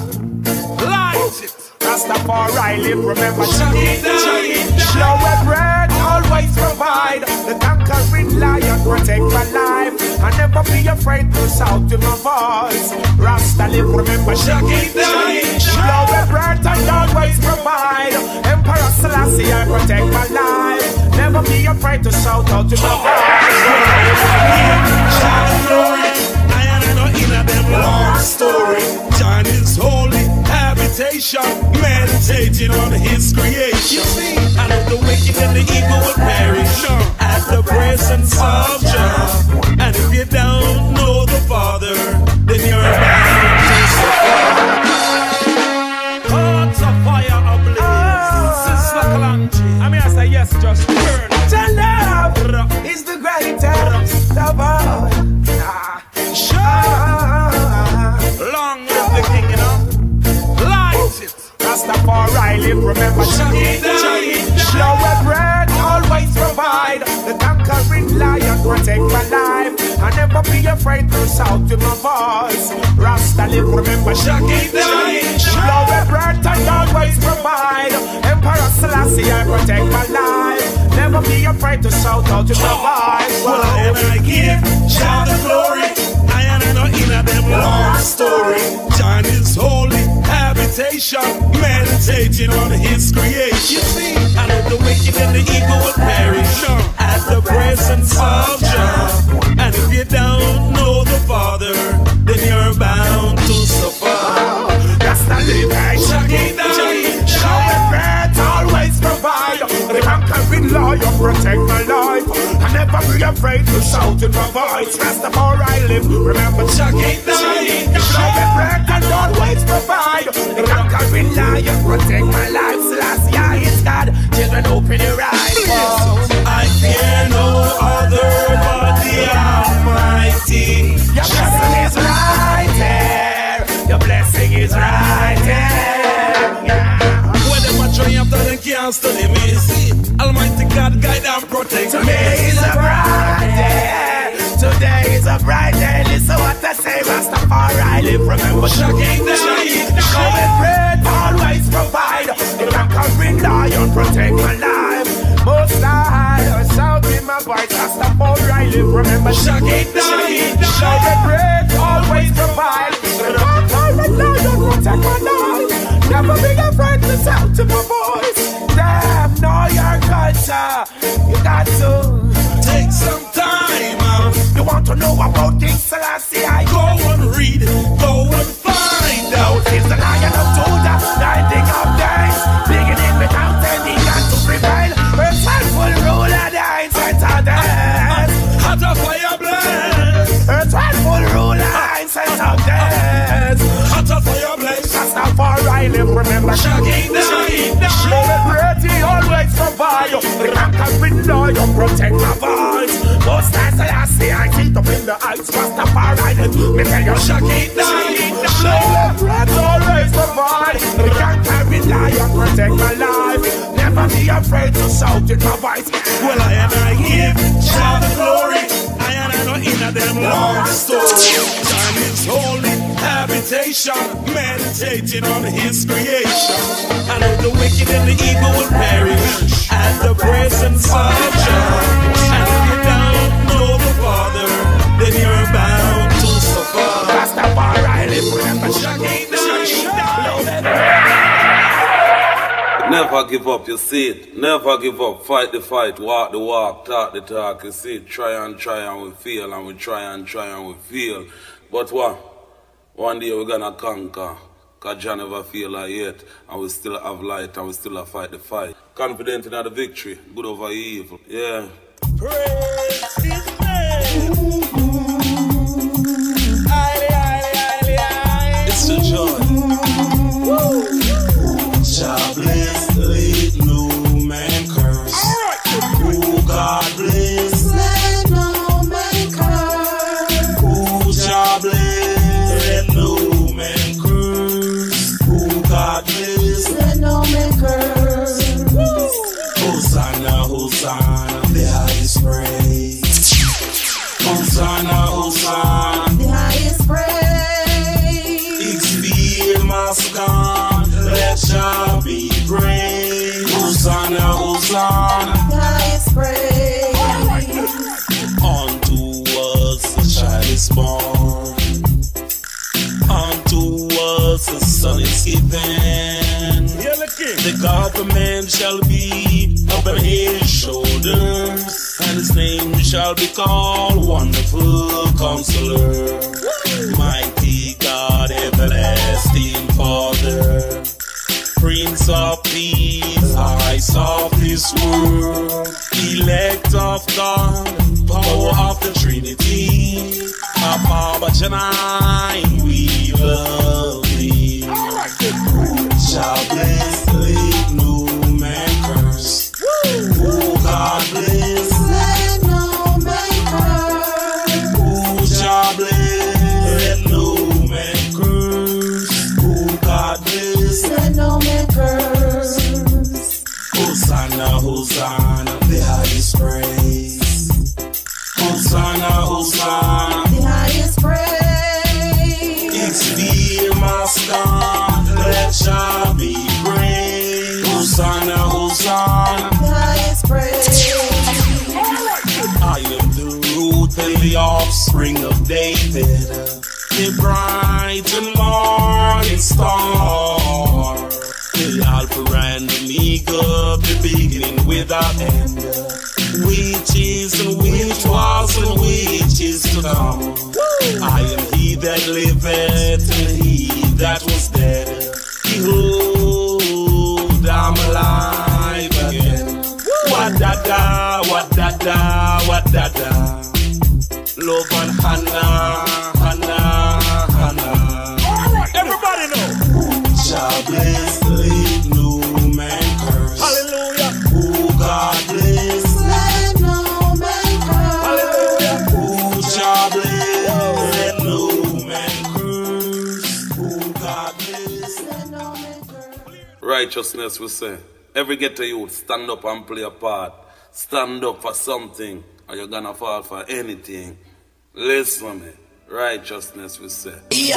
Light it. Rastafari live, remember Chuck it it down. Bread, always provide. The conquering lion, protect my life. I never be afraid to shout to my voice. Rasta live, remember Chuck it down, it down. Slow and bread, and always provide. Emperor Selassie, I protect my life. Never be afraid to shout out to my voice. Long story, John is holy habitation, meditating on his creation. I know the wicked and the evil will perish at the presence of Jah. And if you don't know the Father, then you're bound to. Hearts of fire ablaze, Sister Kalanji. I mean, I say yes, just burn. Your love is the greatest of all Ah, sure. Rastafari live, remember Chuck it down, and bread, always provide The conquering lion, protect my life. I never be afraid to shout to my voice. Rasta live, remember Chuck it down, and bread, and always provide. Emperor Selassie, I protect my life. Never be afraid to shout out to my voice. Well, and I give Jah the glory. In a them long story. John is holy habitation, meditating on his creation. I know the wicked and the evil will perish at the presence of Jah. And if you don't know the Father, then you're bound to suffer. Rasta live, I law, you protect my life. I never be afraid to shout in my voice. Rastafari I live, remember Chuck ain't dying. Life and bread and always provide. The conquering lion protect my life. Last year it's God. Children, open your eyes. Whoa. I fear no other but the Almighty. Your blessing is right there. Your blessing is right there. Study me. Almighty God guide and protect me. Today is a bright day. Today is a bright day. Listen what I say, Rastafari live. Remember, Shocking day. Show it bread, always provide. The conquering lion protect my life. Most high, shout in my voice, Rastafari live. Remember, Shocking day. Show it bread, always provide. The conquering lion protect my life. Never be afraid to shout to my voice. Damn, know your culture. You got to take some time. uh, You want to know about King Selassie? I Go and read, go and find out. He's the lion of Judah, ending of days. Beginning without any always provide The conquering lion protect my voice. Most times I see I sit up in the heights Rastafari me tell you Shocking day. Liberty always provide The conquering lion protect my life. Never be afraid to shout in my voice. Well, I and I give Jah the glory. I I know in a them long story. Time is holy habitation, meditating on His creation. I know the wicked and the evil will perish at the presence of Jah. And if you don't know the Father, then you're bound to suffer. Rastafari live, remember Shocking Never give up, you see it. Never give up. Fight the fight, walk the walk, talk the talk, you see it. Try and try and we fail, and we try and try and we fail. But what? One day we're gonna conquer. Cause Jah never feel like yet, and we still have light, and we still have fight the fight. Confident in the victory, good over evil. Yeah. Praise His name. Aye, aye, aye, aye. It's the joy. Jah bless, born. Unto us a son is given. The government shall be upon his shoulders, and his name shall be called Wonderful Counselor, Mighty God, Everlasting Father, Prince of Peace, Eyes of this world, Elect of God, Power of the Trinity, tonight. David, the bright and morning star. The Alpha and Omega, the beginning without end. Which is and which was and which is to come. I am he that liveth and he that was dead. Behold, I'm alive again. What da da, what da da, what da da. Righteousness, we say. Every ghetto youth, stand up and play a part. Stand up for something, or you're gonna fall for anything. Listen me. Righteousness we say. Yeah,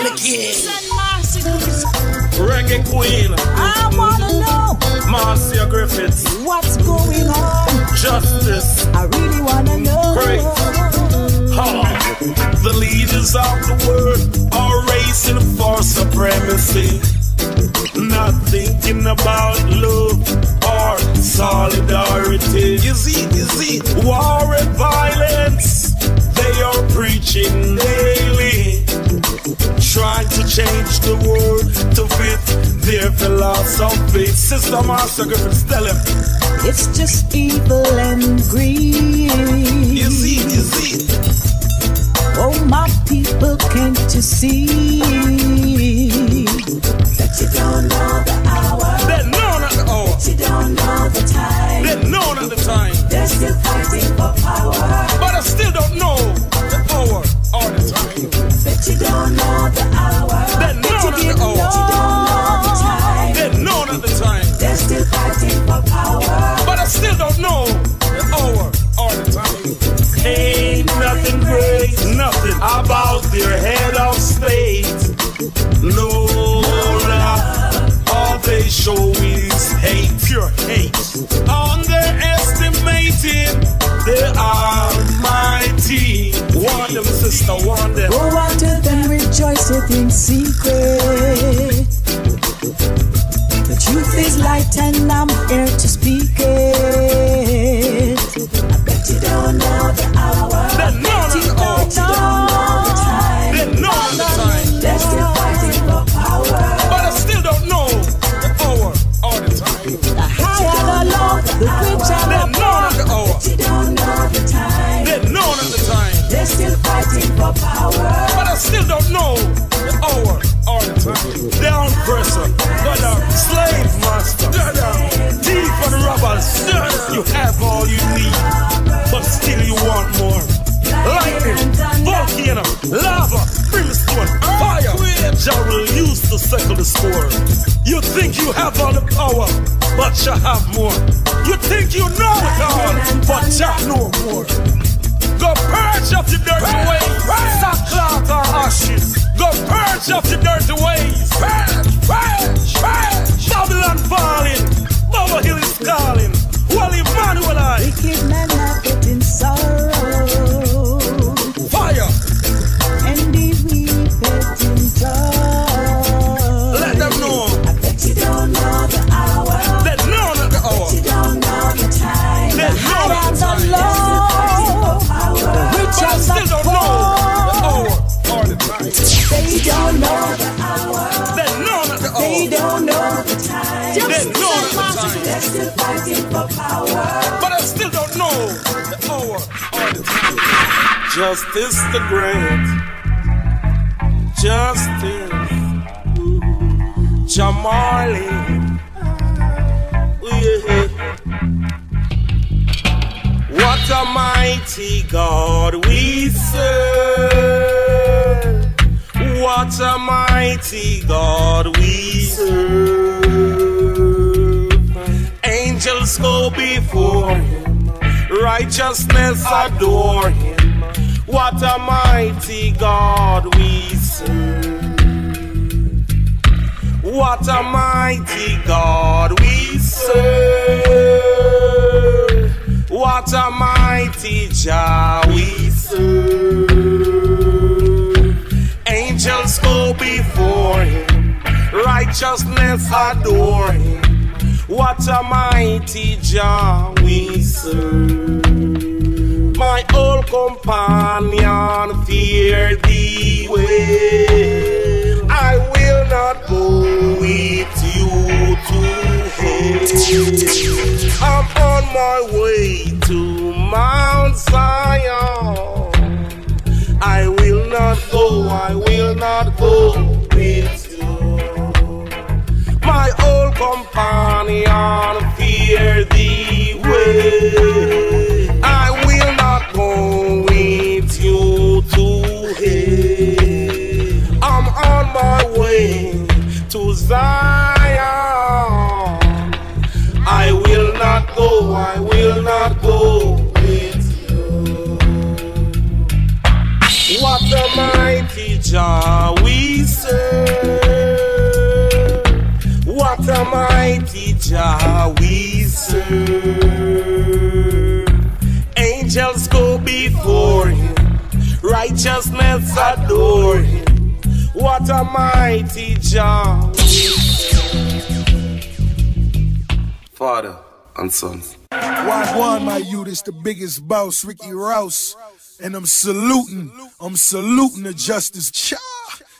Reggae Queen. I wanna know Marcia Griffiths. what's going on. Justice. I really wanna know. Great. Ha. The leaders of the world are racing for supremacy. Not thinking about love or solidarity. You see, you see, war and violence, they are preaching daily. Trying to change the world to fit their philosophy. Sister Marcia Griffiths, tell him. It's just evil and greed. You see, you see. Oh, my people, can't you see? That you don't know the hour. They know not the hour. That you don't know the time. They know not the time. They're still fighting for power. But I still don't know the hour or the time. Bet you don't know the hour. They know not the hour. know. You don't know the time. They know not the time. They're still fighting for power. But I still don't know the hour or the time. Ain't nothing great, nothing about their head of state. No show is hate, pure hate. Underestimating the Almighty. Warn them, sister, warn them. Go to them, rejoiceth in secret. The truth is light, and I'm here to speak it. I bet you don't know the hour. They know Bet you the hour. don't know Jah have more. You think you know it all, but Jah know more. Go purge up your dirty ways. Sackcloth or ashes. Go purge up your dirty ways. Justice the great. Justice. Jamali. Yeah. What a mighty God we serve. What a mighty God we serve. Angels go before him, righteousness adore him. What a mighty God we serve. What a mighty God we serve. What a mighty Jah we serve. Angels go before him, righteousness adore him. What a mighty Jah we serve. My old companion, fear thee well. I will not go with you to hell. I'm on my way to Mount Zion. I will not go, I will not go with you. My old companion, fear thee well. to Zion. I will not go, I will not go with you. What a mighty Jah we serve. What a mighty Jah we serve. Angels go before him, righteousness adore him. What a mighty job. Father and sons. Wagwan, my youth, it's the biggest boss, Ricky Rouse. And I'm saluting, I'm saluting the Justice Cha.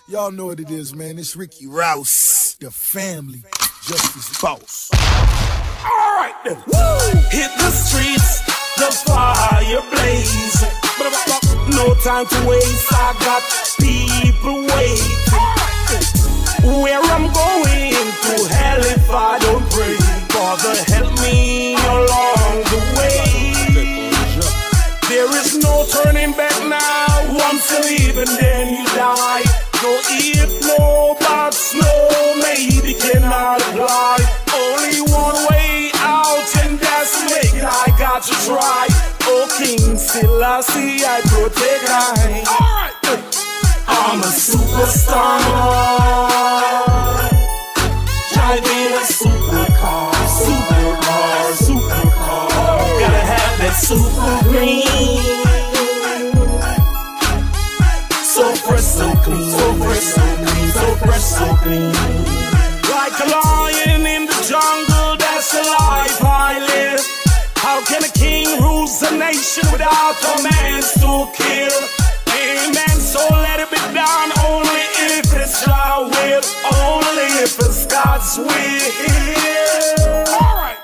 Y'all know what it is, man. It's Ricky Rouse, the family Justice Boss. All right then. Woo! Hit the streets, the fire blaze. No time to waste, I got people waiting. Where I'm going to hell if I don't pray. Father, help me along the way. There is no turning back now. Once you leave and then you die. No if, no buts, no maybe cannot apply. Only one way got to try. Oh, King Selassie, I protect I. Alright, I'm a superstar. Driving a supercar supercar, supercar. Gotta have that super green. So fresh, so clean, so fresh, so clean, so fresh, so clean. Can a king rule a nation without commands to kill? Amen. So let it be done only if it's your will, only if it's God's will. Alright.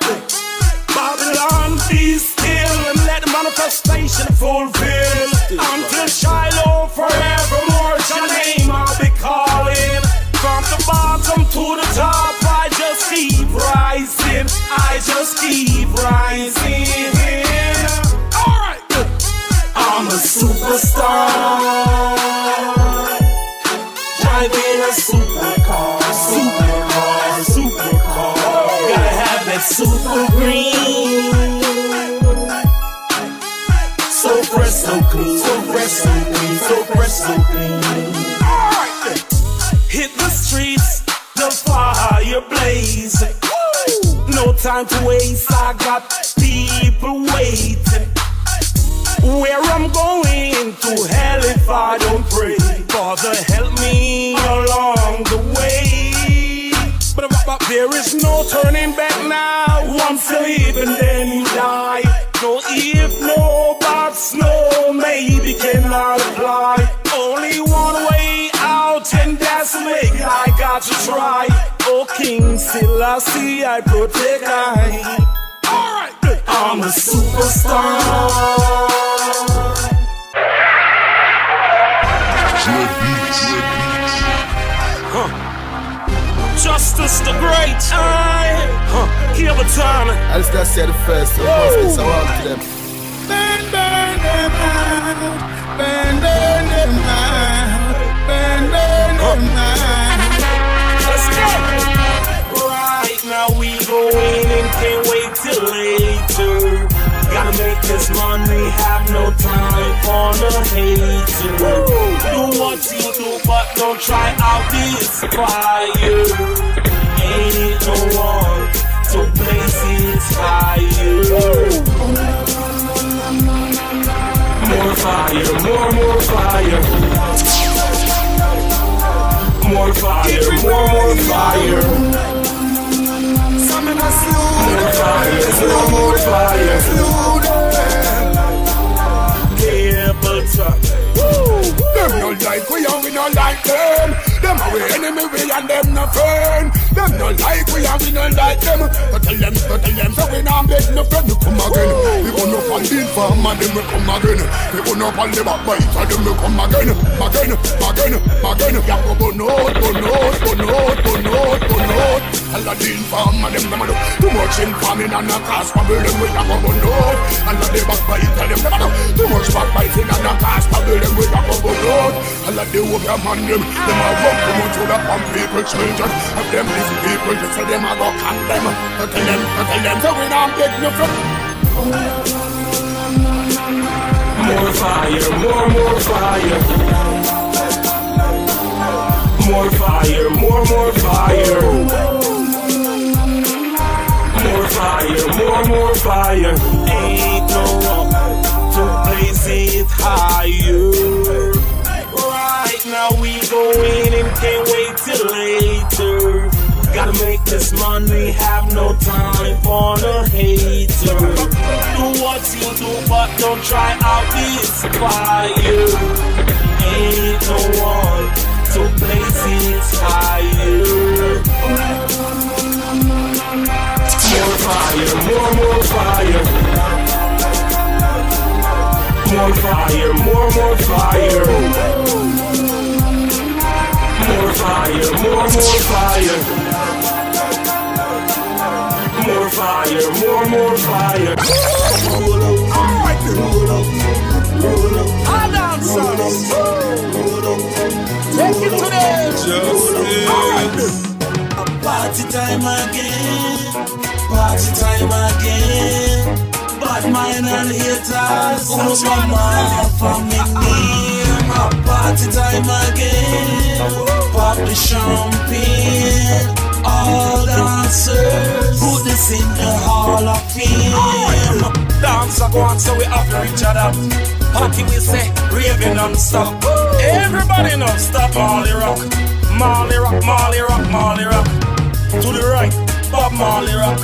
Babylon, be still and let the manifestation fulfill. Until Shiloh forevermore, your name I'll be calling. From the bottom to the top, I just keep rising. I just keep rising. A superstar. Driving a supercar, supercar, supercar. Gotta have that super green. So fresh, so clean, so fresh, so clean, so fresh, so clean. Hit the streets, the fire blaze. Woo! No time to waste, I got people waiting. Where I'm going to hell if I don't pray. Father, help me along the way. But there is no turning back now. Once you live and then you die. No if, no buts, no maybe cannot apply. Only one way out, and that's make. I got to try. Oh, King Selassie, I protect I. Alright, I'm a superstar. Huh. Justice the Great. I, huh. Give a time. I'll just say the first, so must get around to them. Burn, burn them out. Burn, burn them out. Burn, burn them out. Let's go. Right now we going and can't wait till later. Gotta make this money, have no time for the hater. Do what you do, but don't try out this fire. Ain't it no one to places higher? More fire, more, more fire. More fire, more, more fire. More, more fire. Cable truck. Them no like we and we no like them. Them are we enemy, we and them no friend. Them no like we and we no like them. But tell them, but tell them, so we not get no friend. We come again. We go up on the farm and them we come again. We go up on the backbiter, them we come again. Again, again, again. Yeah, go burn out, burn out, burn out, burn out. All the deal farm and them a do too much in farming and a cause problem. Them we a go out. All the backbiter, them them a do too much backbiting and a cause problem. Them we a go. All of the over man them, them a run come people children. Them these people just them a go them. Them, so we not get no from. More fire, more, more fire. More fire, more, more fire. More fire, more, more fire. Ain't no one to it higher. Now we going and can't wait till later. Gotta make this money, have no time for the hater. Do what you do, but don't try out this fire. Ain't no one to place it higher. More fire, more, more fire. More fire, more, more fire. More fire, more, more fire. More fire, more, more fire. Roll up, alright, roll up, roll up. I dance Take it to the Justice. Party time again, party time again. Bad mind and haters, who come off from me name. Party time again, pop the champagne. All dancers, put this in the Hall of Fame. Dance go on, so we have to reach out. Party we say, raving non-stop. Everybody know, stop Marley rock. Marley rock, Marley rock, Marley rock. To the right, Bob Marley rock.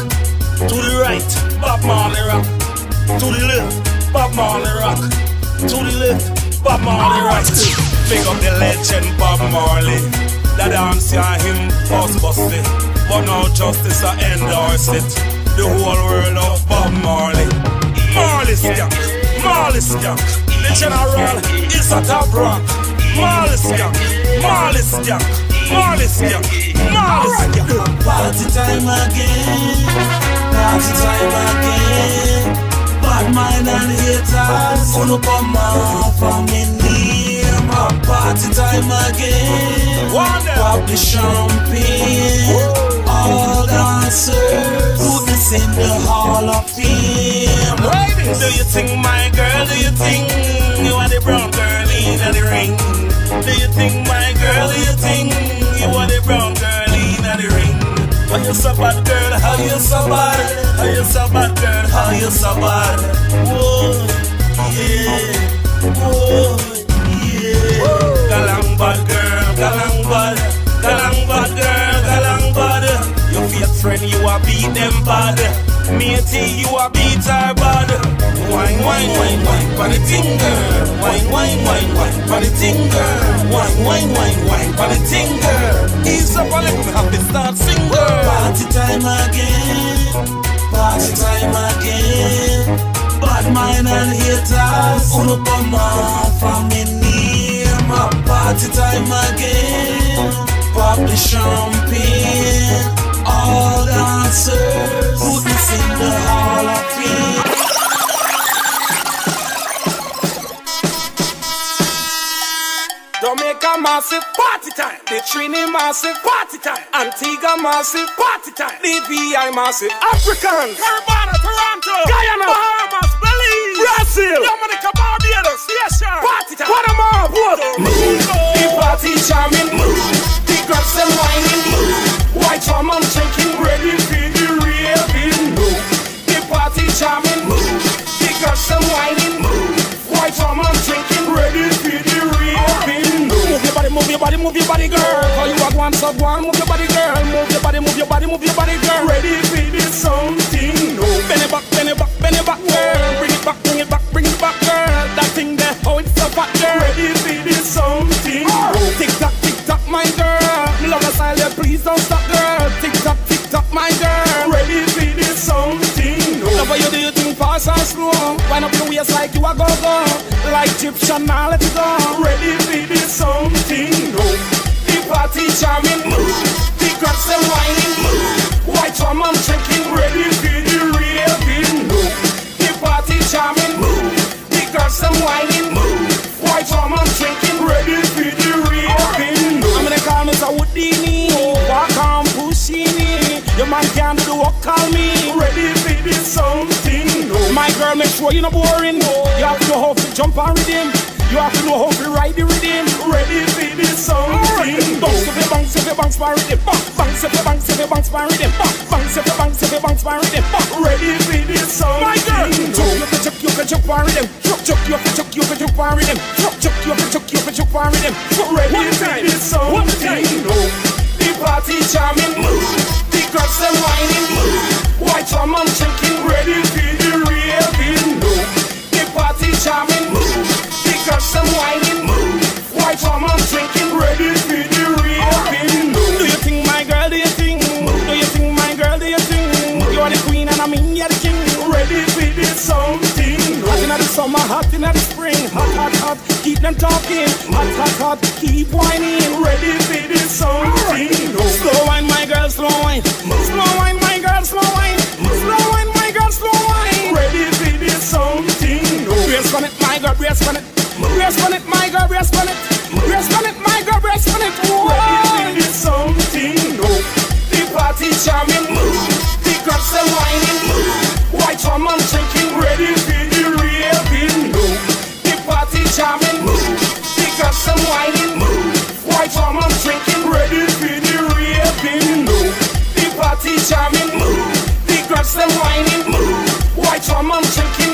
To the right, Bob Marley rock. To the left, Bob Marley rock. To the left, Bob Marley right Big up the legend Bob Marley. The dance yeah, him first busted. But now justice I endorse it. The whole world of Bob Marley. Marley Skank, Marley Skank. The general is a top rock. Marley Skank, Marley Skank, Marley Skank, Marley Skank. Party time again, party time again. Bad mind and haters, no come off from me name. Party time again, pop the champagne. All dancers, put this in the Hall of Fame. Do you think, my girl, do you think you are the brown girl in the ring? Do you think, my girl, do you think How you so bad, girl? How you so bad? How you so bad, girl? How you so bad? Whoa, yeah, whoa, yeah. Galang bad girl, galang bad girl, galang bad. Your fake friend, you a beat them bad. Matey, you a beat her. Wine, wine, wine, wine, for the ting girl. Wine, wine, wine, wine, for the ting girl. Wine, wine, wine, wine, for the ting girl. Ease up a little, to start sing girl. Party time again, party time again. Bad mind and haters, who no come off from me name. Party time again, pop the champagne. All dancers, put this in the Hall of Fame. Jamaica massive party time. The Trini massive party time. Antigua massive party time. The VI massive Africans. Caribana, Toronto. Guyana. Bahamas, Belize. Brazil. Dominica, Barbados. Station. Party time. Panama, Puerto Rico. The party charming. Move. The girls them whining. Move. White woman shaking, ready for the raving. Move. The party charming. Move. The girls them whining. Move your body, move your body, girl. How you walk one sub one, move your body, girl. Move your body, move your body, move your body, girl. Ready for the something new. Bend it back, bend it back, bend it back, girl. Bring it back, bring it back, bring it back, girl. That thing there, oh it's so fat, girl. Ready for the something new. Tick tock, tick tock, my girl. Me love the style, yeah, please don't stop, fast and slow. Wind up your waist like you a go go. Like Egyptian, now let it go. Ready for the something new. The party charming. Move. The girls them whining. Move. White woman shaking. Ready for the raving. Move. The party charming. Move. The girls them whining. Move. White woman shaking. Ready for the raving. Move. I'm gonna call me Houdini. Walk on Pushini. Your man can't do the walk, call me. Ready for the something. My girl, make sure you're not boring. You have to know how to jump and rhythm. You have to know how to ride the rhythm. Ready for the something. Bounce if you bounce if you bounce for rhythm. Bounce if you bounce if you bounce for rhythm. Bounce if you bounce if you bounce for rhythm. Ready for the something My girl, jump you can jump, you can jump for rhythm. Jump, chuck you up, chuck you up, chuck on rhythm. Chuck, chuck you up, chuck you up, chuck on rhythm. Ready for this song? One time. The party charming, the girls them whining, white woman shaking, ready for the raving. No. The party charming, the girls them whining, white woman drinking, ready for the hot in the spring, hot, hot, hot. Keep them talking, hot, hot, hot. Keep whining, ready for this something? Slow wine, my girl, slow wine. Slow wine, my girl, slow wine. Slow wine, my girl, slow wine. Ready for this something? Brace on it, my girl, brace on it. Brace on it, my girl, brace on it. Brace on it, my girl, brace on it. Ready for this something? The party charming, the girls are whining. White woman drinking, Party charming, the girls are whining. Move. White woman drinking, ready